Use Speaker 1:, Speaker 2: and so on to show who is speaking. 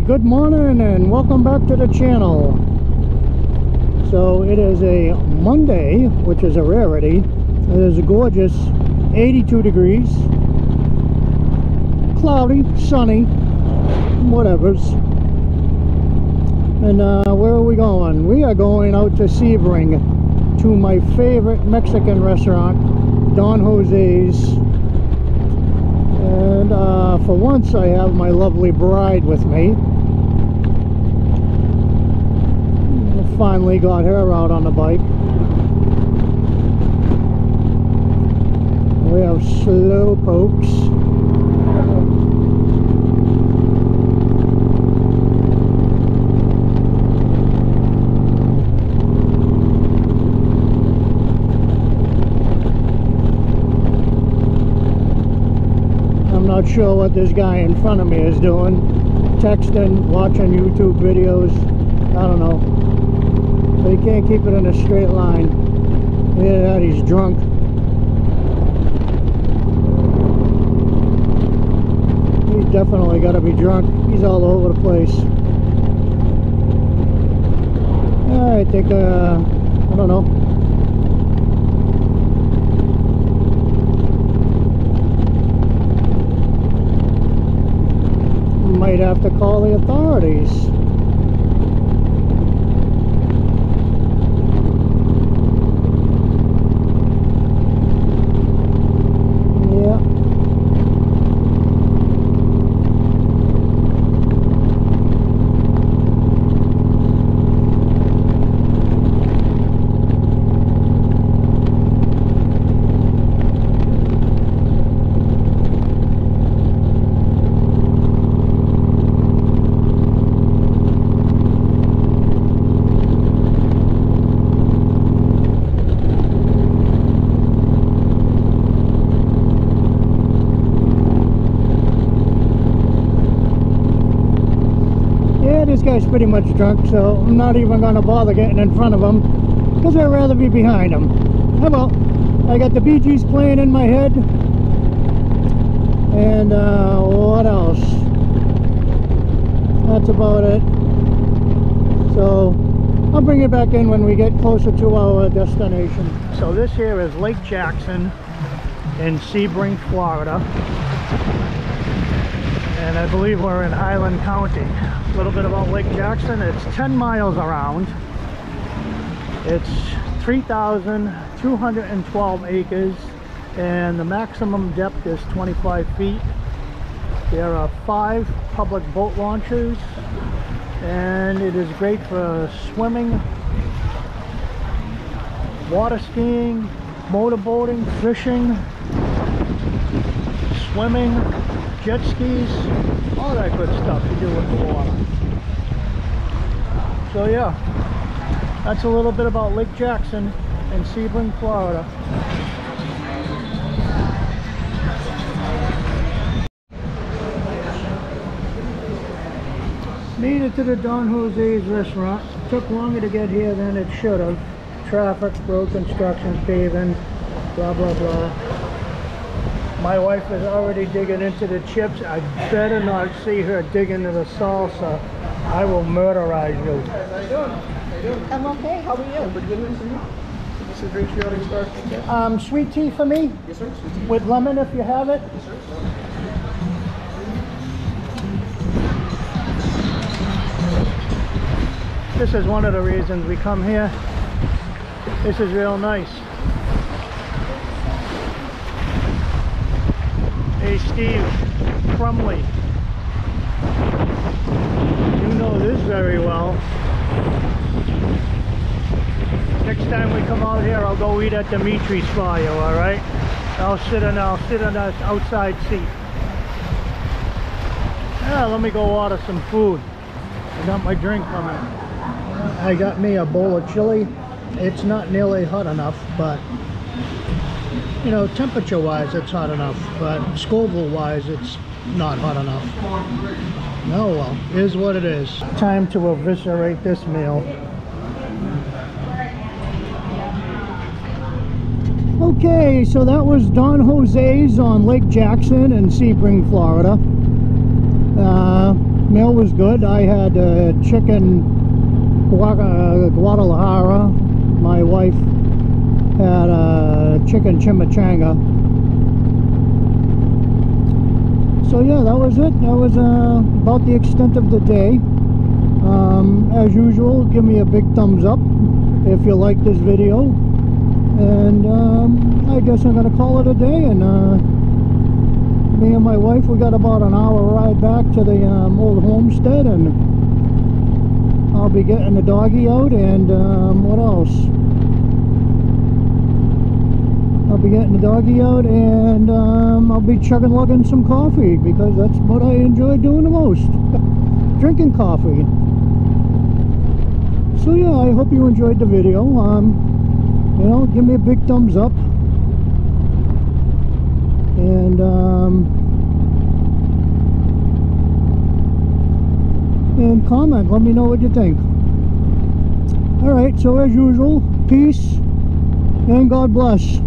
Speaker 1: Good morning and welcome back to the channel. So it is a Monday, which is a rarity. It is a gorgeous 82 degrees, cloudy, sunny, whatever's. And uh, where are we going? We are going out to Sebring to my favorite Mexican restaurant, Don Jose's. And uh, for once I have my lovely bride with me. Finally got her out on the bike. We have slow sure what this guy in front of me is doing. Texting, watching YouTube videos. I don't know. But he can't keep it in a straight line. Either that he's drunk. He's definitely got to be drunk. He's all over the place. I think, uh, I don't know. Might have to call the authorities. Yeah. Yeah, this guy's pretty much drunk, so I'm not even going to bother getting in front of him because I'd rather be behind him. About I got the Bee Gees playing in my head, and uh, what else? That's about it. So I'll bring it back in when we get closer to our destination. So this here is Lake Jackson in Sebring, Florida. And I believe we're in Highland County. A little bit about Lake Jackson. It's 10 miles around. It's 3,212 acres and the maximum depth is 25 feet. There are five public boat launches and it is great for swimming, water skiing, motorboating, fishing, swimming, jet skis, all that good stuff to do with the water. So yeah, that's a little bit about Lake Jackson in Sebring, Florida. Made it to the Don Jose's restaurant. Took longer to get here than it should have. Traffic, road construction, paving, blah blah blah. My wife is already digging into the chips. I better not see her dig into the salsa. I will murderize you.
Speaker 2: How you doing? How you doing?
Speaker 3: I'm okay. How are you?
Speaker 2: Pretty good news for you. This is patriotic star. Yes,
Speaker 1: Um, sweet tea for me Yes,
Speaker 2: sir. Sweet tea.
Speaker 1: with lemon if you have it.
Speaker 2: Yes, sir.
Speaker 1: This is one of the reasons we come here. This is real nice. Hey Steve Crumley. You know this very well. Next time we come out here, I'll go eat at Dimitri's for you, alright? I'll sit in I'll sit on that outside seat. Yeah, let me go order some food. I got my drink coming. I got me a bowl of chili. It's not nearly hot enough, but you know, temperature wise it's hot enough, but Scoville wise it's not hot enough. Oh well, is what it is. Time to eviscerate this meal. Okay, so that was Don Jose's on Lake Jackson in Sebring, Florida. Uh, meal was good. I had uh, chicken uh, Guadalajara. My wife had uh, chicken chimichanga. So yeah, that was it. That was uh, about the extent of the day. Um, as usual, give me a big thumbs up if you like this video. And um, I guess I'm going to call it a day. And uh, me and my wife, we got about an hour ride back to the um, old homestead. And I'll be getting the doggy out. And um, what else? I'll be getting the doggy out and um, I'll be chugging lugging some coffee because that's what I enjoy doing the most. Drinking coffee. So yeah, I hope you enjoyed the video. Um, you know, give me a big thumbs up. And um, and comment. Let me know what you think. Alright, so as usual, peace and God bless.